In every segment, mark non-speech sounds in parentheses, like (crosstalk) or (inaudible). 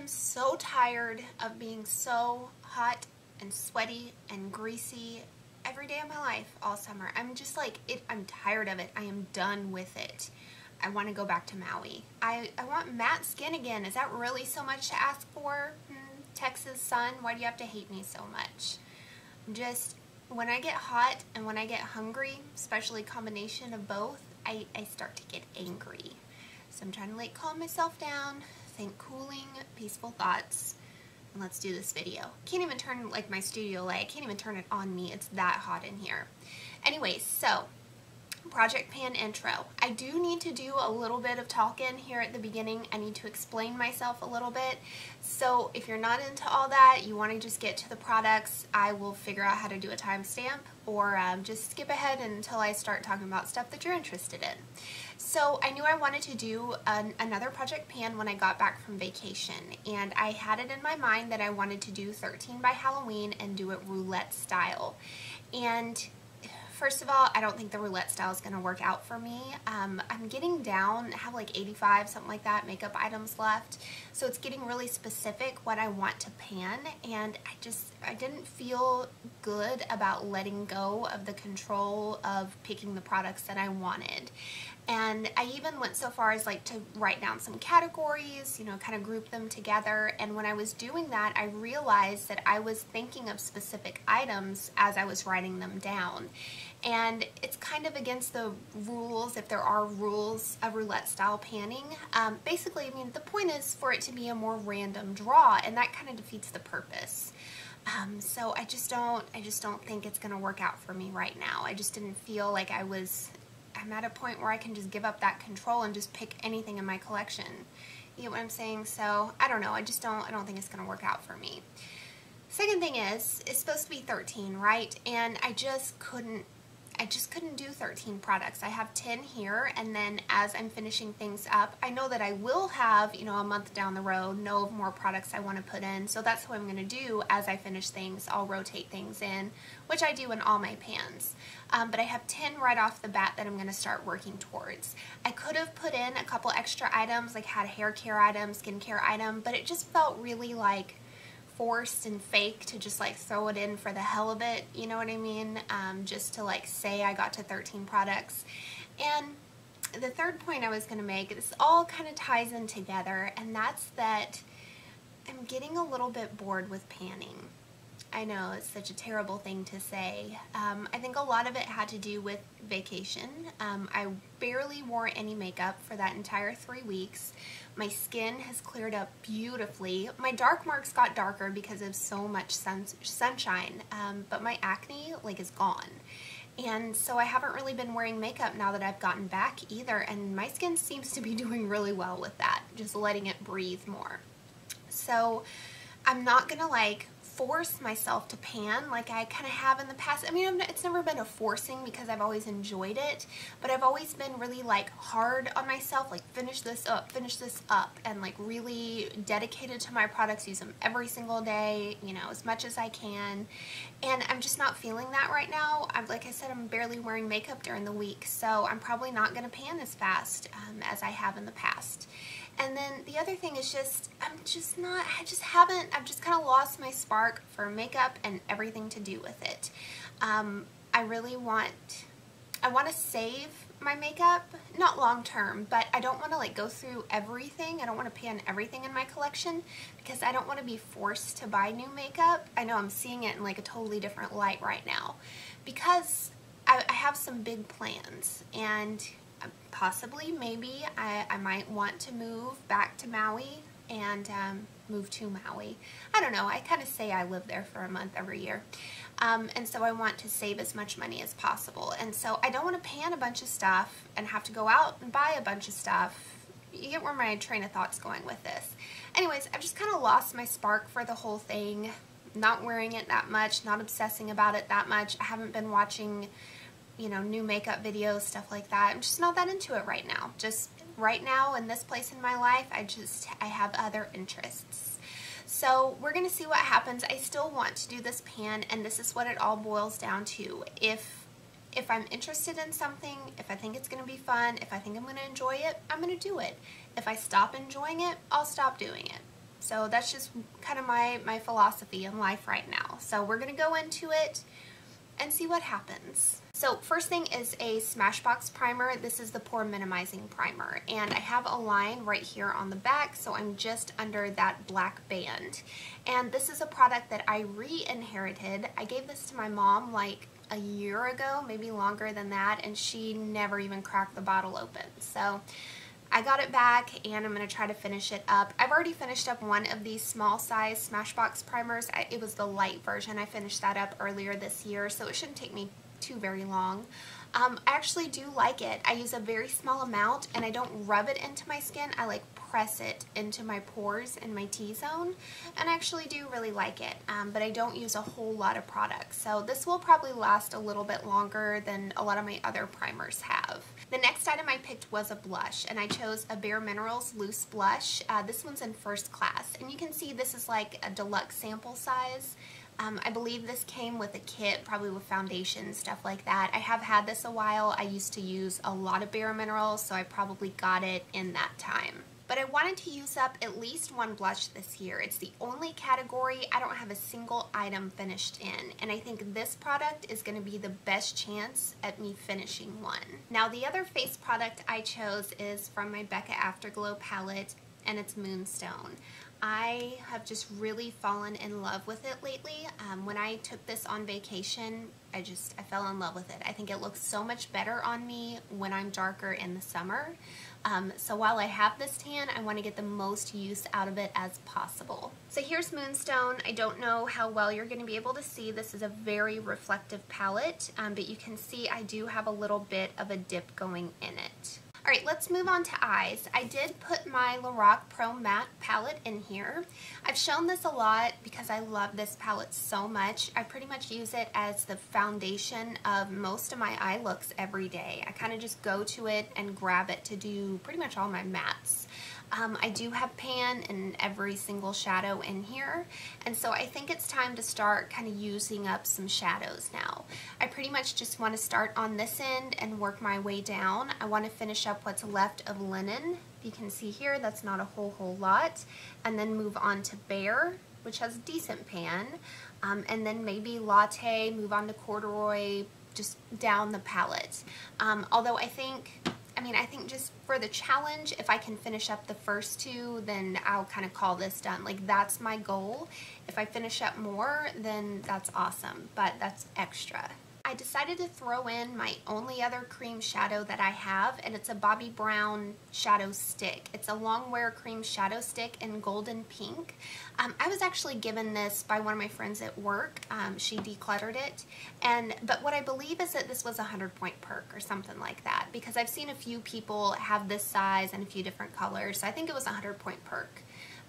am so tired of being so hot and sweaty and greasy every day of my life all summer. I'm just like, it. I'm tired of it. I am done with it. I want to go back to Maui. I, I want matte skin again. Is that really so much to ask for? Hmm, Texas sun, why do you have to hate me so much? Just, when I get hot and when I get hungry, especially combination of both, I, I start to get angry. So I'm trying to like calm myself down, think cooling, peaceful thoughts, and let's do this video. Can't even turn like my studio light, I can't even turn it on me, it's that hot in here. Anyways, so Project Pan intro. I do need to do a little bit of talking here at the beginning. I need to explain myself a little bit. So if you're not into all that, you want to just get to the products, I will figure out how to do a timestamp or um, just skip ahead until I start talking about stuff that you're interested in. So I knew I wanted to do an, another Project Pan when I got back from vacation and I had it in my mind that I wanted to do 13 by Halloween and do it roulette style. And First of all, I don't think the roulette style is going to work out for me. Um, I'm getting down, I have like 85, something like that, makeup items left. So it's getting really specific what I want to pan and I just, I didn't feel good about letting go of the control of picking the products that I wanted. And I even went so far as like to write down some categories, you know, kind of group them together. And when I was doing that, I realized that I was thinking of specific items as I was writing them down. And it's kind of against the rules, if there are rules of roulette style panning. Um, basically, I mean, the point is for it to be a more random draw, and that kind of defeats the purpose. Um, so I just don't, I just don't think it's going to work out for me right now. I just didn't feel like I was I'm at a point where I can just give up that control and just pick anything in my collection. You get what I'm saying? So I don't know. I just don't, I don't think it's going to work out for me. Second thing is, it's supposed to be 13, right? And I just couldn't I just couldn't do 13 products. I have 10 here and then as I'm finishing things up, I know that I will have, you know, a month down the road, know of more products I want to put in. So that's what I'm going to do as I finish things. I'll rotate things in, which I do in all my pans. Um, but I have 10 right off the bat that I'm going to start working towards. I could have put in a couple extra items, like had hair care item, skincare item, but it just felt really like forced and fake to just like throw it in for the hell of it, you know what I mean? Um, just to like say I got to 13 products. And the third point I was going to make, this all kind of ties in together, and that's that I'm getting a little bit bored with panning. I know it's such a terrible thing to say. Um, I think a lot of it had to do with vacation. Um, I barely wore any makeup for that entire three weeks. My skin has cleared up beautifully. My dark marks got darker because of so much sun sunshine, um, but my acne like is gone. And so I haven't really been wearing makeup now that I've gotten back either, and my skin seems to be (laughs) doing really well with that, just letting it breathe more. So I'm not gonna like force myself to pan like I kind of have in the past. I mean, it's never been a forcing because I've always enjoyed it, but I've always been really like hard on myself, like finish this up, finish this up, and like really dedicated to my products, use them every single day, you know, as much as I can. And I'm just not feeling that right now. I'm like I said, I'm barely wearing makeup during the week, so I'm probably not going to pan as fast um, as I have in the past. And then the other thing is just, I'm just not, I just haven't, I've just kind of lost my spark for makeup and everything to do with it. Um, I really want, I want to save my makeup, not long term, but I don't want to like go through everything. I don't want to pan everything in my collection because I don't want to be forced to buy new makeup. I know I'm seeing it in like a totally different light right now because I, I have some big plans and possibly, maybe, I, I might want to move back to Maui and um, move to Maui. I don't know, I kind of say I live there for a month every year. Um, and so I want to save as much money as possible. And so I don't want to pan a bunch of stuff and have to go out and buy a bunch of stuff. You get where my train of thought's going with this. Anyways, I've just kind of lost my spark for the whole thing. Not wearing it that much, not obsessing about it that much. I haven't been watching you know, new makeup videos, stuff like that. I'm just not that into it right now. Just right now in this place in my life, I just, I have other interests. So we're going to see what happens. I still want to do this pan and this is what it all boils down to. If, if I'm interested in something, if I think it's going to be fun, if I think I'm going to enjoy it, I'm going to do it. If I stop enjoying it, I'll stop doing it. So that's just kind of my, my philosophy in life right now. So we're going to go into it and see what happens. So first thing is a Smashbox primer. This is the pore minimizing primer and I have a line right here on the back so I'm just under that black band. And this is a product that I re-inherited. I gave this to my mom like a year ago, maybe longer than that, and she never even cracked the bottle open. So I got it back and I'm going to try to finish it up. I've already finished up one of these small size Smashbox primers. It was the light version. I finished that up earlier this year, so it shouldn't take me too very long. Um, I actually do like it. I use a very small amount and I don't rub it into my skin. I like press it into my pores in my T-zone and I actually do really like it um, but I don't use a whole lot of products so this will probably last a little bit longer than a lot of my other primers have. The next item I picked was a blush and I chose a Bare Minerals loose blush. Uh, this one's in first class and you can see this is like a deluxe sample size. Um, I believe this came with a kit, probably with foundation, stuff like that. I have had this a while. I used to use a lot of Bare Minerals, so I probably got it in that time but I wanted to use up at least one blush this year. It's the only category I don't have a single item finished in, and I think this product is going to be the best chance at me finishing one. Now the other face product I chose is from my Becca Afterglow palette, and it's Moonstone. I have just really fallen in love with it lately. Um, when I took this on vacation, I just, I fell in love with it. I think it looks so much better on me when I'm darker in the summer. Um, so while I have this tan, I want to get the most use out of it as possible. So here's Moonstone. I don't know how well you're going to be able to see. This is a very reflective palette, um, but you can see I do have a little bit of a dip going in it. All right, let's move on to eyes. I did put my Lorac Pro Matte palette in here. I've shown this a lot because I love this palette so much. I pretty much use it as the foundation of most of my eye looks every day. I kind of just go to it and grab it to do pretty much all my mattes. Um, I do have pan in every single shadow in here, and so I think it's time to start kind of using up some shadows now. I pretty much just want to start on this end and work my way down. I want to finish up what's left of linen. You can see here that's not a whole whole lot, and then move on to Bare, which has decent pan, um, and then maybe Latte, move on to Corduroy, just down the palette. Um, although I think I mean, I think just for the challenge, if I can finish up the first two, then I'll kind of call this done. Like, that's my goal. If I finish up more, then that's awesome, but that's extra. I decided to throw in my only other cream shadow that I have, and it's a Bobbi Brown shadow stick. It's a Longwear cream shadow stick in golden pink. Um, I was actually given this by one of my friends at work. Um, she decluttered it, and but what I believe is that this was a 100 point perk or something like that, because I've seen a few people have this size and a few different colors, so I think it was a 100 point perk.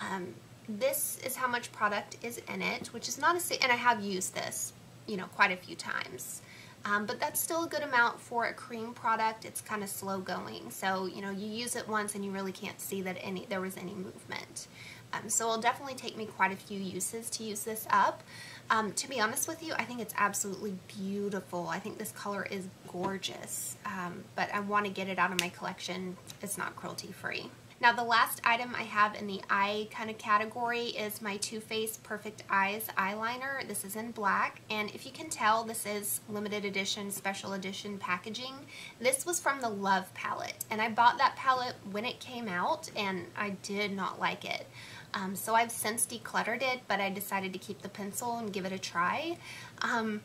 Um, this is how much product is in it, which is not a, and I have used this you know, quite a few times. Um, but that's still a good amount for a cream product. It's kind of slow going. So, you know, you use it once and you really can't see that any there was any movement. Um, so it'll definitely take me quite a few uses to use this up. Um, to be honest with you, I think it's absolutely beautiful. I think this color is gorgeous, um, but I want to get it out of my collection. It's not cruelty free. Now the last item I have in the eye kind of category is my Too Faced Perfect Eyes eyeliner. This is in black and if you can tell this is limited edition, special edition packaging. This was from the Love palette and I bought that palette when it came out and I did not like it. Um, so I've since decluttered it but I decided to keep the pencil and give it a try. Um,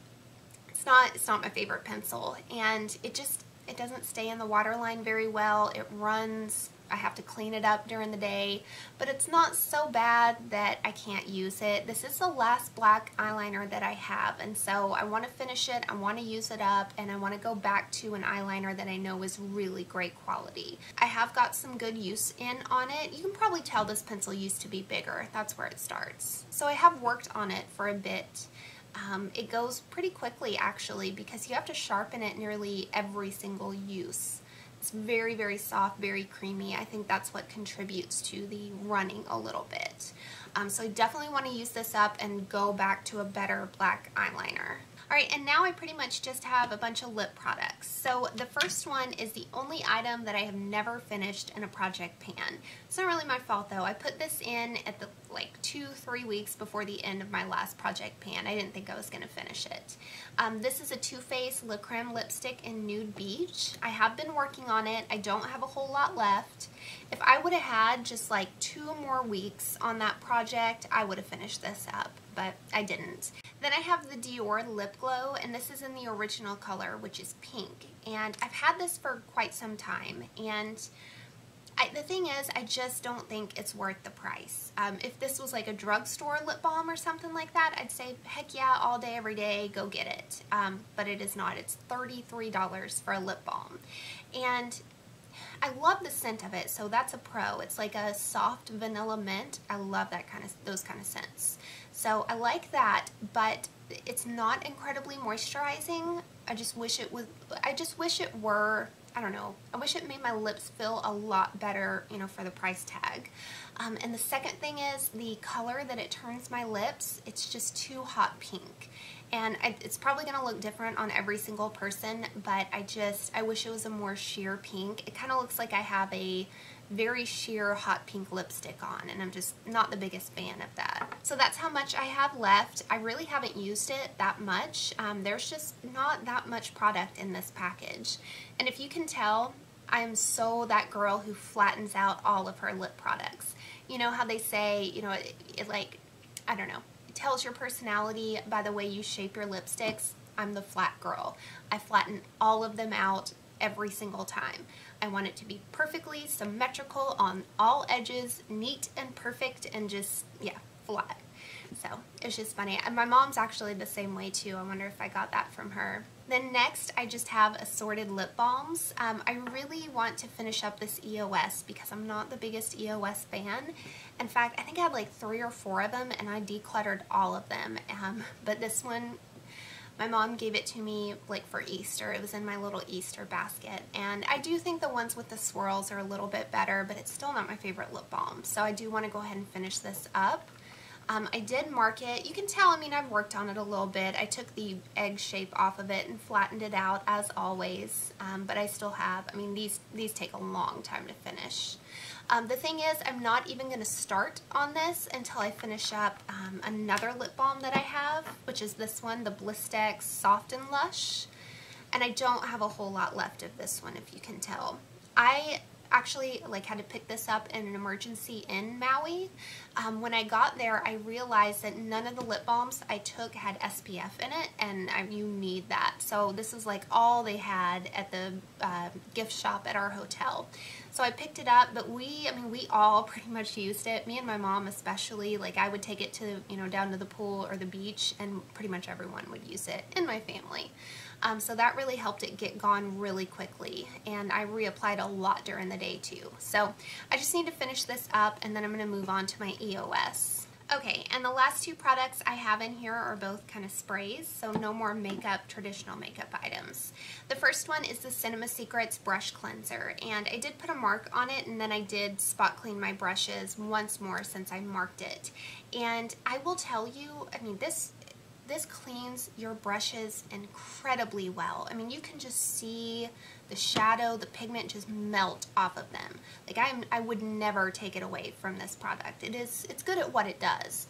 it's not, it's not my favorite pencil and it just, it doesn't stay in the waterline very well. It runs I have to clean it up during the day, but it's not so bad that I can't use it. This is the last black eyeliner that I have, and so I want to finish it, I want to use it up, and I want to go back to an eyeliner that I know is really great quality. I have got some good use in on it. You can probably tell this pencil used to be bigger. That's where it starts. So I have worked on it for a bit. Um, it goes pretty quickly actually because you have to sharpen it nearly every single use. It's very, very soft, very creamy. I think that's what contributes to the running a little bit. Um, so I definitely want to use this up and go back to a better black eyeliner. All right, and now I pretty much just have a bunch of lip products. So the first one is the only item that I have never finished in a project pan. It's not really my fault though. I put this in at the like two, three weeks before the end of my last project pan. I didn't think I was gonna finish it. Um, this is a Too Faced Le Creme lipstick in Nude Beach. I have been working on it. I don't have a whole lot left. If I would have had just like two more weeks on that project, I would have finished this up, but I didn't. Then I have the Dior Lip Glow, and this is in the original color, which is pink. And I've had this for quite some time, and I, the thing is, I just don't think it's worth the price. Um, if this was like a drugstore lip balm or something like that, I'd say, heck yeah, all day, every day, go get it. Um, but it is not. It's $33 for a lip balm. And I love the scent of it, so that's a pro. It's like a soft vanilla mint. I love that kind of those kind of scents. So I like that, but it's not incredibly moisturizing. I just wish it was, I just wish it were, I don't know, I wish it made my lips feel a lot better, you know, for the price tag. Um, and the second thing is the color that it turns my lips, it's just too hot pink. And I, it's probably going to look different on every single person, but I just, I wish it was a more sheer pink. It kind of looks like I have a very sheer hot pink lipstick on and I'm just not the biggest fan of that. So that's how much I have left. I really haven't used it that much. Um, there's just not that much product in this package. And if you can tell, I'm so that girl who flattens out all of her lip products. You know how they say, you know, it, it like, I don't know, tells your personality by the way you shape your lipsticks. I'm the flat girl. I flatten all of them out every single time. I want it to be perfectly symmetrical on all edges, neat and perfect, and just, yeah, flat. It's just funny. And my mom's actually the same way too. I wonder if I got that from her. Then next, I just have assorted lip balms. Um, I really want to finish up this EOS because I'm not the biggest EOS fan. In fact, I think I had like three or four of them and I decluttered all of them. Um, but this one my mom gave it to me like for Easter. It was in my little Easter basket. And I do think the ones with the swirls are a little bit better, but it's still not my favorite lip balm. So I do want to go ahead and finish this up. Um, I did mark it. You can tell, I mean, I've worked on it a little bit. I took the egg shape off of it and flattened it out as always, um, but I still have, I mean, these, these take a long time to finish. Um, the thing is, I'm not even going to start on this until I finish up um, another lip balm that I have, which is this one, the Blistex Soft and Lush. And I don't have a whole lot left of this one, if you can tell. I actually like had to pick this up in an emergency in Maui. Um, when I got there, I realized that none of the lip balms I took had SPF in it, and I, you need that. So this is like all they had at the uh, gift shop at our hotel. So I picked it up, but we, I mean, we all (laughs) pretty much used it. Me and my mom especially, like I would take it to, you know, down to the pool or the beach, and pretty much everyone would use it in my family. Um, so that really helped it get gone really quickly and I reapplied a lot during the day too. So I just need to finish this up and then I'm going to move on to my EOS. Okay, and the last two products I have in here are both kind of sprays, so no more makeup, traditional makeup items. The first one is the Cinema Secrets Brush Cleanser, and I did put a mark on it, and then I did spot clean my brushes once more since I marked it. And I will tell you, I mean, this this cleans your brushes incredibly well. I mean, you can just see the shadow, the pigment just melt off of them. Like I'm, I would never take it away from this product. It is, it's good at what it does.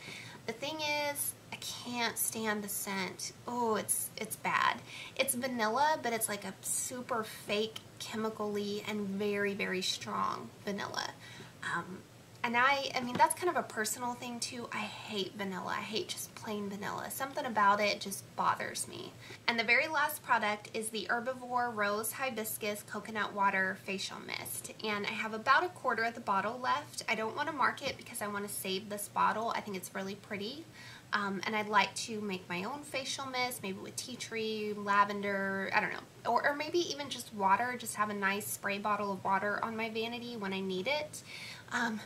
The thing is, I can't stand the scent. Oh, it's it's bad. It's vanilla, but it's like a super fake, chemically, and very, very strong vanilla. Um, and I, I mean, that's kind of a personal thing too. I hate vanilla. I hate just plain vanilla. Something about it just bothers me. And the very last product is the Herbivore Rose Hibiscus Coconut Water Facial Mist. And I have about a quarter of the bottle left. I don't want to mark it because I want to save this bottle. I think it's really pretty. Um, and I'd like to make my own facial mist, maybe with tea tree, lavender, I don't know. Or, or maybe even just water, just have a nice spray bottle of water on my vanity when I need it. Um,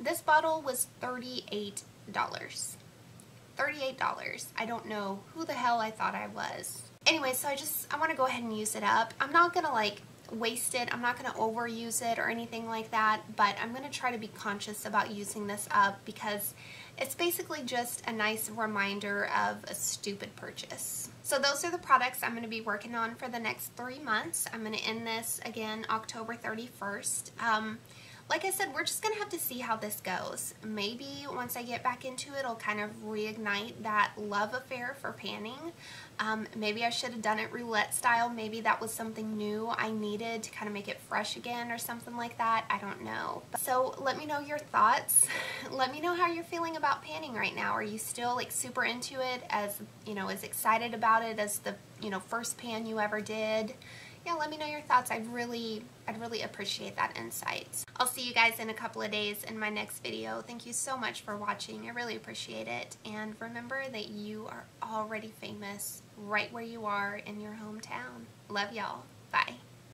this bottle was $38. $38. I don't know who the hell I thought I was. Anyway, so I just, I want to go ahead and use it up. I'm not going to like waste it. I'm not going to overuse it or anything like that, but I'm going to try to be conscious about using this up because it's basically just a nice reminder of a stupid purchase. So those are the products I'm going to be working on for the next three months. I'm going to end this again October 31st. Um, like I said, we're just going to have to see how this goes. Maybe once I get back into it, it'll kind of reignite that love affair for panning. Um, maybe I should have done it roulette style. Maybe that was something new I needed to kind of make it fresh again or something like that. I don't know. So let me know your thoughts. (laughs) let me know how you're feeling about panning right now. Are you still like super into it as, you know, as excited about it as the, you know, first pan you ever did? Yeah, let me know your thoughts. I'd really, I'd really appreciate that insight. I'll see you guys in a couple of days in my next video. Thank you so much for watching. I really appreciate it. And remember that you are already famous right where you are in your hometown. Love y'all. Bye.